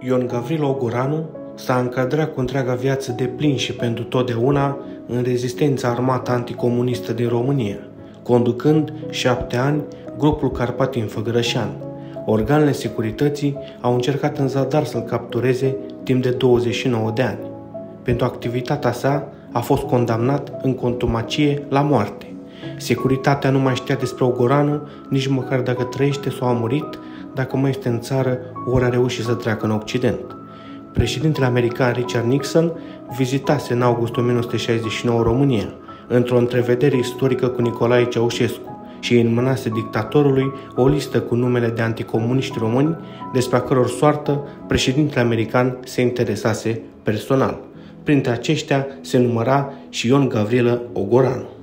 Ion Gavril Ogoranu s-a încadrat cu întreaga viață de plin și pentru totdeauna în rezistența armată anticomunistă din România, conducând șapte ani grupul Carpatin Făgărășan. Organele securității au încercat în zadar să-l captureze timp de 29 de ani. Pentru activitatea sa a fost condamnat în contumacie la moarte. Securitatea nu mai știa despre Ogoranu, nici măcar dacă trăiește sau a murit, dacă mai este în țară, ori a reușit să treacă în Occident. Președintele american Richard Nixon vizitase în august 1969 România, într-o întrevedere istorică cu Nicolae Ceaușescu și îi înmânase dictatorului o listă cu numele de anticomuniști români despre a căror soartă președintele american se interesase personal. Printre aceștia se număra și Ion Gavrilă Ogoranu.